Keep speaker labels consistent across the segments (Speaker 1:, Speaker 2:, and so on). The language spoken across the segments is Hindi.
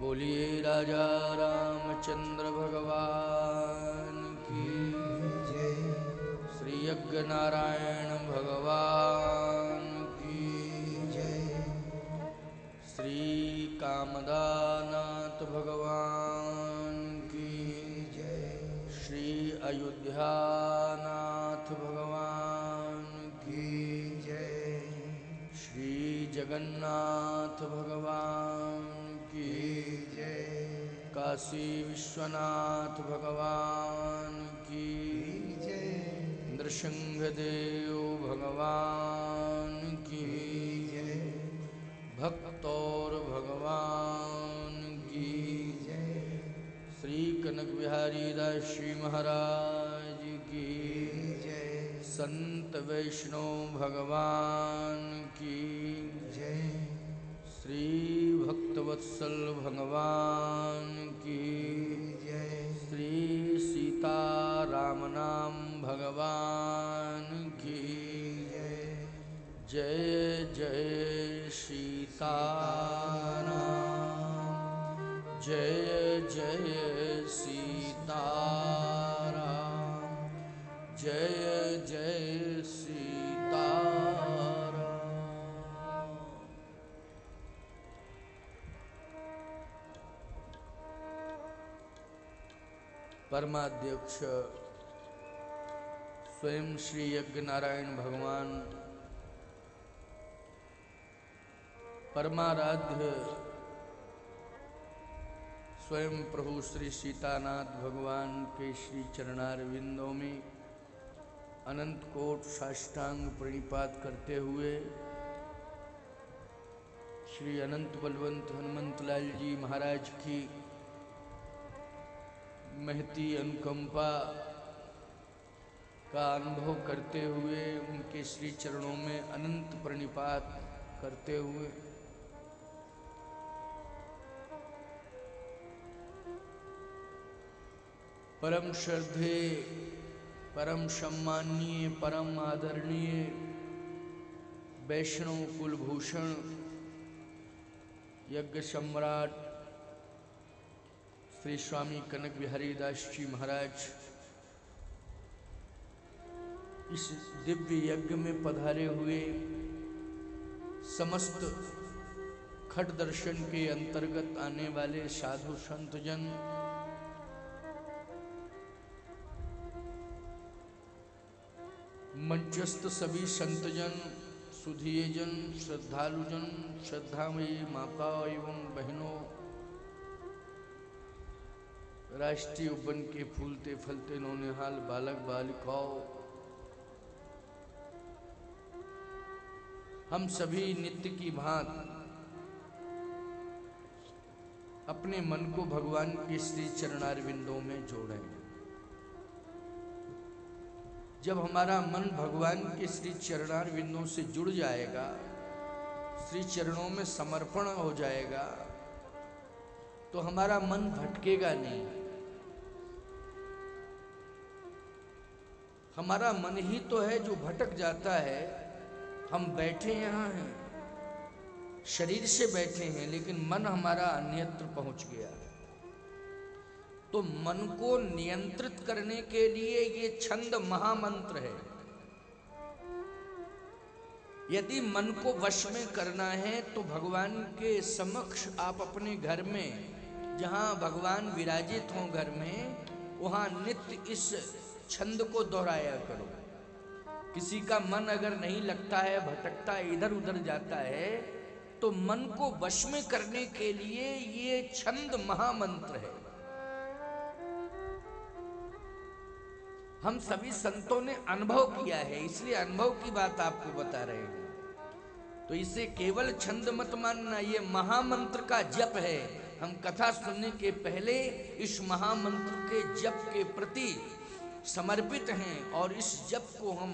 Speaker 1: बोलिए राजा रामचंद्र भगवान की
Speaker 2: जय।
Speaker 1: श्री यज्ञ नारायण भगवान की
Speaker 2: जय।
Speaker 1: श्री कामदानाथ भगवान की
Speaker 2: जय।
Speaker 1: श्री अयोध्यानाथ भगवान की
Speaker 2: जय।
Speaker 1: श्री जगन्नाथ भगवान काशी विश्वनाथ भगवान की
Speaker 2: जय
Speaker 1: नृसिंहदेव भगवान की
Speaker 2: जय
Speaker 1: भक्तौर भगवान की
Speaker 2: जय
Speaker 1: श्री कनक बिहारी दास जी महाराज की
Speaker 2: जय
Speaker 1: संत वैष्णव भगवान की श्री भक्तवत्सल भगवान की
Speaker 2: जय
Speaker 1: श्री सीता राम नाम भगवान की
Speaker 2: जय
Speaker 1: जय जय सीता जय परमाध्यक्ष, स्वयं श्री यज्ञ नारायण भगवान, परमाराध्य, स्वयं प्रभु श्री सीतानाथ भगवान के श्री चरणार विंदों में अनंत कोट साष्टांग प्रणिपात करते हुए, श्री अनंत बलवंत हनुमंतलाल जी महाराज की महती अनुकंपा का अनुभव करते हुए उनके श्री चरणों में अनंत प्रणिपात करते हुए। परम श्रद्धे, परम सम्माननीय, परम आदरणीय वैष्णव कुलभूषण, यज्ञ सम्राट श्री स्वामी कनक बिहारी दास जी महाराज, इस दिव्य यज्ञ में पधारे हुए समस्त खट दर्शन के अंतर्गत आने वाले साधु संत जन मंचस्थ सभी संतजन, सुधीयजन, श्रद्धालुजन, श्रद्धामयी माता एवं बहनों राष्ट्रीय उपवन के फूलते फलते नौनिहाल बालक बालिकाओं हम सभी नित्य की भांत, अपने मन को भगवान के श्री चरणार बिंदों में जोड़ें। जब हमारा मन भगवान के श्री चरणार बिंदों से जुड़ जाएगा, श्री चरणों में समर्पण हो जाएगा तो हमारा मन भटकेगा नहीं। हमारा मन ही तो है जो भटक जाता है। हम बैठे यहाँ हैं। शरीर से बैठे हैं, लेकिन मन हमारा अन्यत्र पहुँच गया है। तो मन को नियंत्रित करने के लिए ये छंद महामंत्र है। यदि मन को वश में करना है तो भगवान के समक्ष आप अपने घर में, जहाँ भगवान विराजित हों घर में, वहाँ नित्य इस छंद को दोहराया करो। किसी का मन अगर नहीं लगता है, भटकता है इधर उधर जाता है तो मन को वश में करने के लिए ये छंद महामंत्र है। हम सभी संतों ने अनुभव किया है, इसलिए अनुभव की बात आपको बता रहे हैं। तो इसे केवल छंद मत मानना, ये महामंत्र का जप है। हम कथा सुनने के पहले इस महामंत्र के जप के प्रति समर्पित हैं और इस जप को हम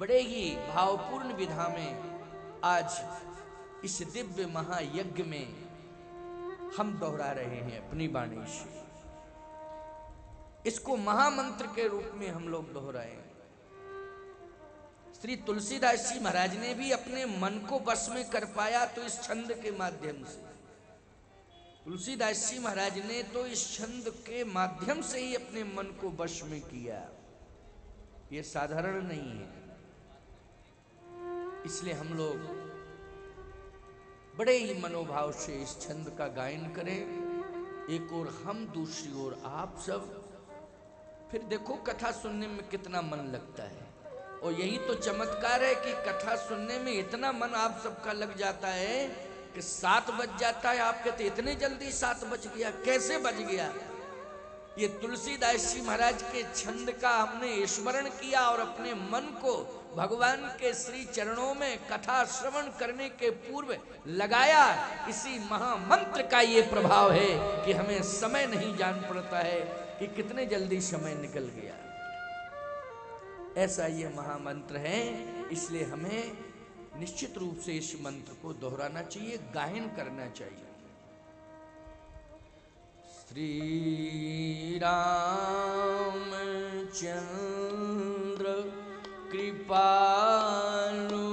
Speaker 1: बड़े ही भावपूर्ण विधा में आज इस दिव्य महायज्ञ में हम दोहरा रहे हैं अपनी वाणी से। इसको महामंत्र के रूप में हम लोग दोहराए। श्री तुलसीदास जी महाराज ने भी अपने मन को बस में कर पाया तो इस छंद के माध्यम से। तुलसीदास जी महाराज ने तो इस छंद के माध्यम से ही अपने मन को वश में किया। ये साधारण नहीं है। इसलिए हम लोग बड़े ही मनोभाव से इस छंद का गायन करें। एक और हम, दूसरी ओर आप सब। फिर देखो कथा सुनने में कितना मन लगता है। और यही तो चमत्कार है कि कथा सुनने में इतना मन आप सबका लग जाता है कि सात बज जाता है आप कहते इतने जल्दी सात बज गया, कैसे बज गया? ये तुलसीदास जी महाराज के छंद का हमने स्मरण किया और अपने मन को भगवान के श्री चरणों में कथा श्रवण करने के पूर्व लगाया। इसी महामंत्र का ये प्रभाव है कि हमें समय नहीं जान पड़ता है कि कितने जल्दी समय निकल गया। ऐसा ये महामंत्र है, इसलिए हमें निश्चित रूप से इस मंत्र को दोहराना चाहिए, गायन करना चाहिए। श्री राम चंद्र, कृपालु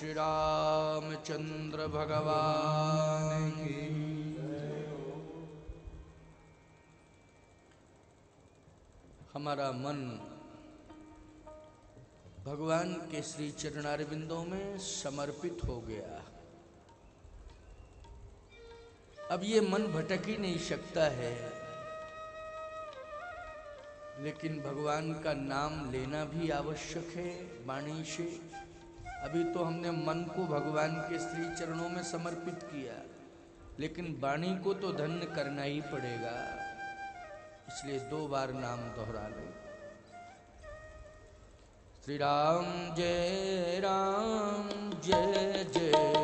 Speaker 1: श्री रामचंद्र भगवान की। हमारा मन भगवान के श्री चरणारविंदों में समर्पित हो गया। अब ये मन भटक ही नहीं सकता है। लेकिन भगवान का नाम लेना भी आवश्यक है, वाणी से। अभी तो हमने मन को भगवान के श्री चरणों में समर्पित किया, लेकिन वाणी को तो धन्य करना ही पड़ेगा। इसलिए दो बार नाम दोहरा लो। श्री राम जय राम, जय जय।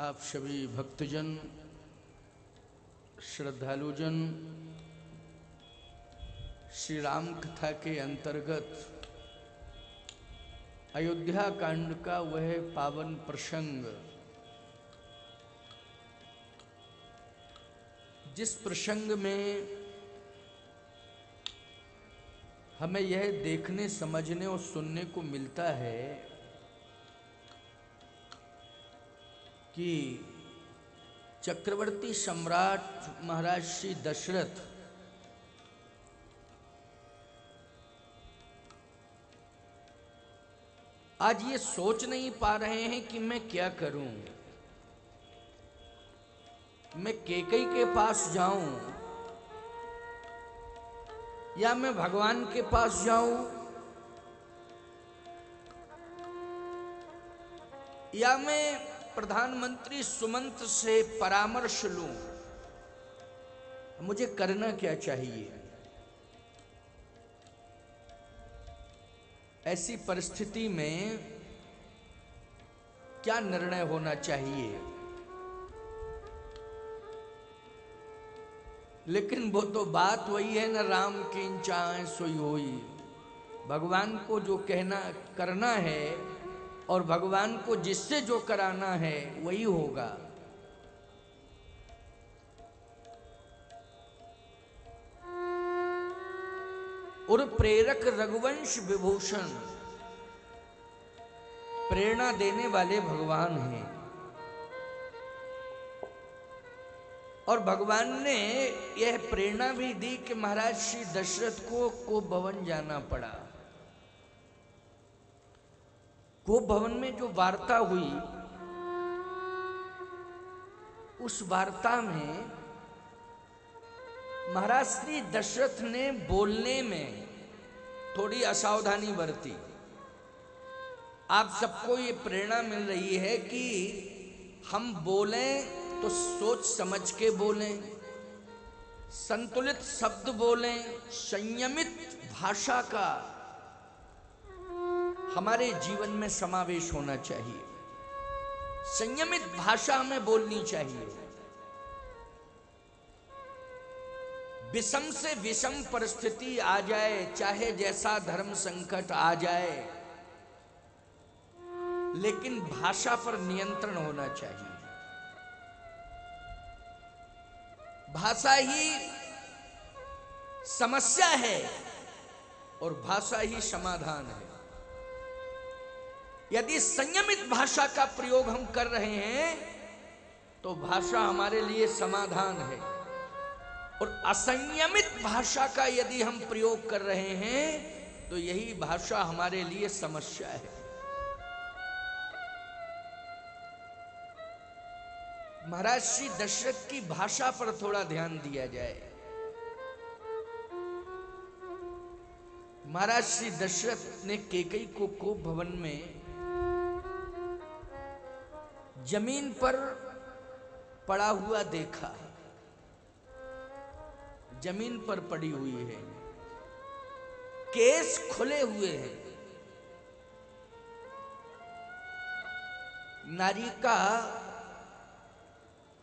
Speaker 1: आप सभी भक्तजन, श्रद्धालुजन श्री राम कथा के अंतर्गत अयोध्या कांड का वह पावन प्रसंग, जिस प्रसंग में हमें यह देखने, समझने और सुनने को मिलता है कि चक्रवर्ती सम्राट महाराज श्री दशरथ आज ये सोच नहीं पा रहे हैं कि मैं क्या करूँ। मैं केकई के पास जाऊँ या मैं भगवान के पास जाऊँ या मैं प्रधानमंत्री सुमंत से परामर्श लूँ। मुझे करना क्या चाहिए? ऐसी परिस्थिति में क्या निर्णय होना चाहिए? लेकिन वो तो बात वही है ना, राम की चाहे सोई होई। भगवान को जो कहना, करना है और भगवान को जिससे जो कराना है, वही होगा। और प्रेरक रघुवंश विभूषण, प्रेरणा देने वाले भगवान हैं। और भगवान ने यह प्रेरणा भी दी कि महाराज श्री दशरथ को को भवन जाना पड़ा। गोप भवन में जो वार्ता हुई, उस वार्ता में महाराज श्री दशरथ ने बोलने में थोड़ी असावधानी बरती। आप सबको ये प्रेरणा मिल रही है कि हम बोलें तो सोच समझ के बोलें, संतुलित शब्द बोलें, संयमित भाषा का हमारे जीवन में समावेश होना चाहिए। संयमित भाषा हमें बोलनी चाहिए। विषम से विषम परिस्थिति आ जाए, चाहे जैसा धर्म संकट आ जाए, लेकिन भाषा पर नियंत्रण होना चाहिए। भाषा ही समस्या है और भाषा ही समाधान है। यदि संयमित भाषा का प्रयोग हम कर रहे हैं तो भाषा हमारे लिए समाधान है। और असंयमित भाषा का यदि हम प्रयोग कर रहे हैं तो यही भाषा हमारे लिए समस्या है। महाराज, श्री दशरथ की भाषा पर थोड़ा ध्यान दिया जाए। महाराज, श्री दशरथ ने केकई को को भवन में ज़मीन पर पड़ा हुआ देखा ज़मीन पर पड़ी हुई है। केस खुले हुए हैं। नारी का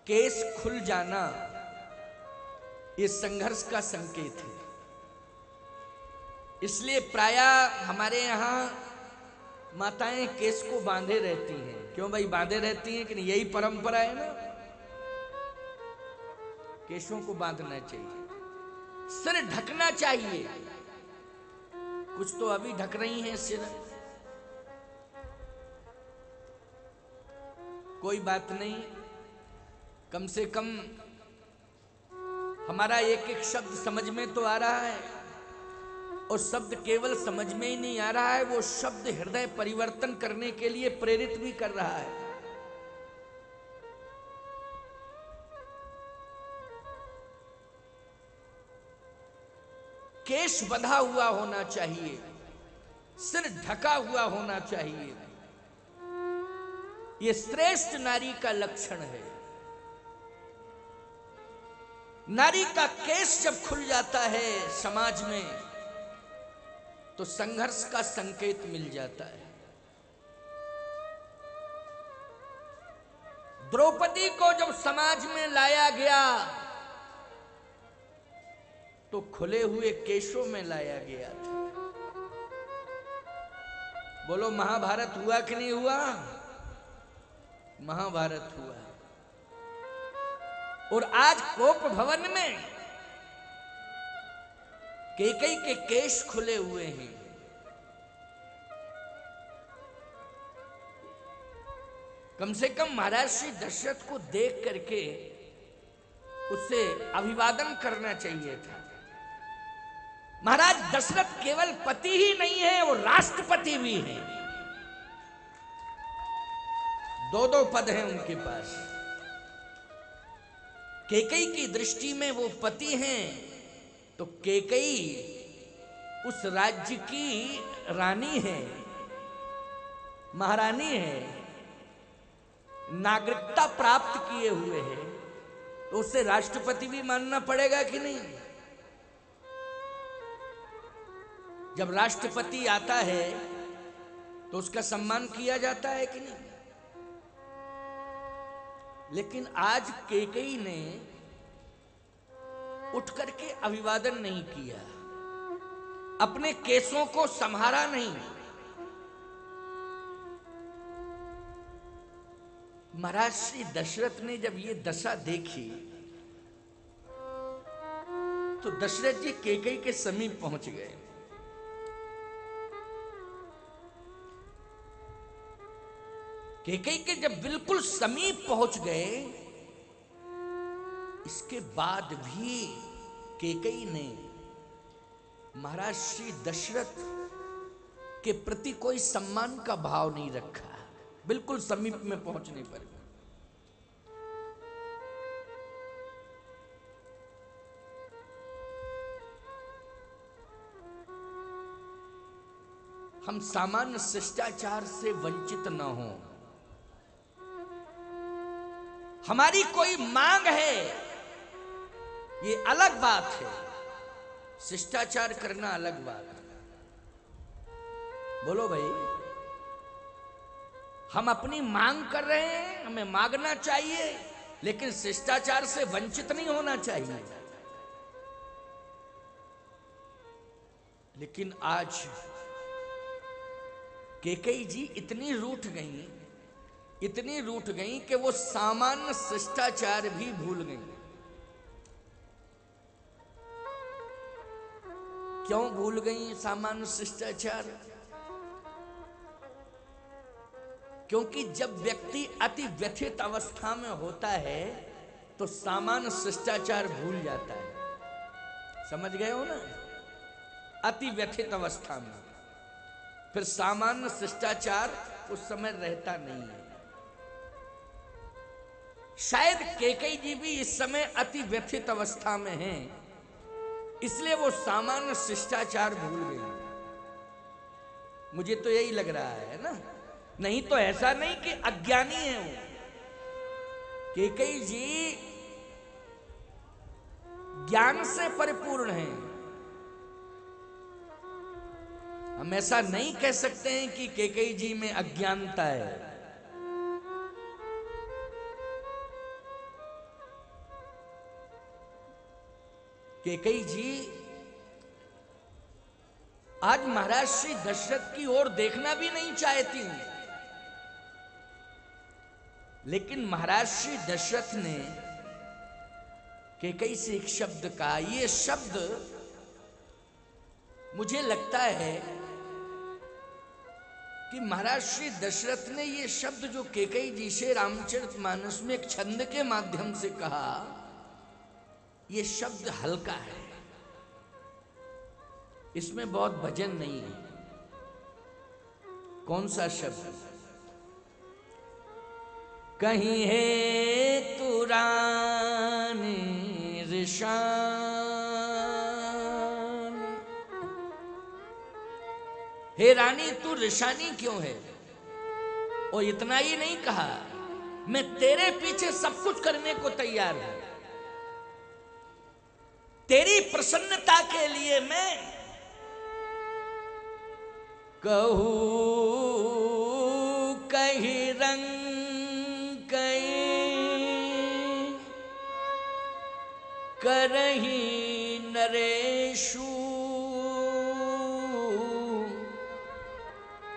Speaker 1: केस खुल जाना ये संघर्ष का संकेत है। इसलिए प्राय हमारे यहाँ माताएँ केस को बांधे रहती हैं। क्यों भाई बांधे रहती हैं कि नहीं? यही परंपरा है ना। केशों को बांधना चाहिए। सिर ढकना चाहिए। कुछ तो अभी ढक रही हैं सिर। कोई बात नहीं। कम से कम हमारा एक एक शब्द समझ में तो आ रहा है। और शब्द केवल समझ में ही नहीं आ रहा है, वो शब्द हृदय परिवर्तन करने के लिए प्रेरित भी कर रहा है। केश बंधा हुआ होना चाहिए, सिर ढका हुआ होना चाहिए। ये श्रेष्ठ नारी का लक्षण है। नारी का केस जब खुल जाता है समाज में तो संघर्ष का संकेत मिल जाता है। द्रौपदी को जब समाज में लाया गया तो खुले हुए केशों में लाया गया था। बोलो, महाभारत हुआ कि नहीं हुआ? महाभारत हुआ। और आज कोप भवन में केकई के केश खुले हुए हैं। कम से कम महाराज श्री दशरथ को देख करके उससे अभिवादन करना चाहिए था। महाराज, दशरथ केवल पति ही नहीं है, वो राष्ट्रपति भी है। दो दो पद हैं उनके पास। केकई की दृष्टि में वो पति हैं तो केकई उस राज्य की रानी है, महारानी है, नागरिकता प्राप्त किए हुए है। तो उसे राष्ट्रपति भी मानना पड़ेगा कि नहीं? जब राष्ट्रपति आता है तो उसका सम्मान किया जाता है कि नहीं? लेकिन आज केकई ने उठ करके अभिवादन नहीं किया। अपने केसों को संभारा नहीं। महाराज श्री दशरथ ने जब ये दशा देखी तो दशरथ जी केकई के समीप पहुँच गए। केकई के जब बिल्कुल समीप पहुँच गए इसके बाद भी केकई ने महाराज श्री दशरथ के प्रति कोई सम्मान का भाव नहीं रखा। बिल्कुल समीप में पहुँचने पर। हम सामान्य शिष्टाचार से वंचित न हो। हमारी कोई मांग है ये अलग बात है। शिष्टाचार करना अलग बात है। बोलो भाई, हम अपनी मांग कर रहे हैं, हमें मांगना चाहिए, लेकिन शिष्टाचार से वंचित नहीं होना चाहिए। लेकिन आज केकई जी इतनी रूठ गई, इतनी रूठ गई कि वो सामान्य शिष्टाचार भी भूल गई। क्यों भूल गई सामान्य शिष्टाचार? क्योंकि जब व्यक्ति अति व्यथित अवस्था में होता है तो सामान्य शिष्टाचार भूल जाता है। समझ गए हो ना? अति व्यथित अवस्था में। फिर सामान्य शिष्टाचार उस समय रहता नहीं है। शायद केकई जी भी इस समय अति व्यथित अवस्था में हैं। इसलिए वो सामान्य शिष्टाचार भूल गए मुझे तो यही लग रहा है ना? नहीं तो ऐसा नहीं कि अज्ञानी है वो। केकई जी ज्ञान से परिपूर्ण हैं। हम ऐसा नहीं कह सकते हैं कि केकई जी में अज्ञानता है। केकई जी आज महाराज श्री दशरथ की ओर देखना भी नहीं चाहती हूँ लेकिन महाराज श्री दशरथ ने केकई से एक शब्द कहा ये शब्द मुझे लगता है कि महाराज श्री दशरथ ने ये शब्द जो केकई जी से रामचरित मानस में एक छंद के माध्यम से कहा ये शब्द हल्का है। इसमें बहुत भजन नहीं है। कौन सा शब्द? कहीं है तुरानी ऋषान हे रानी, तू ऋषानी क्यों है? और इतना ही नहीं कहा। मैं तेरे पीछे सब कुछ करने को तैयार हूँ। तेरी प्रसन्नता के लिए मैं कहू, कहीं रंग करही नरेशू।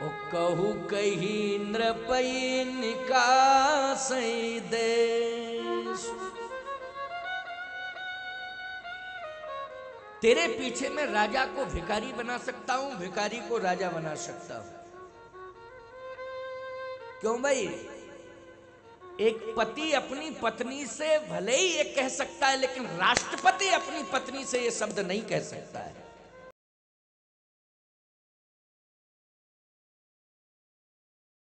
Speaker 1: ओ कहू, कही नृपई निकास देश तेरे पीछे मैं राजा को भिकारी बना सकता हूँ भिकारी को राजा बना सकता हूँ। क्यों भाई? एक पति अपनी पत्नी से भले ही ये कह सकता है, लेकिन राष्ट्रपति अपनी पत्नी से ये शब्द नहीं कह सकता है।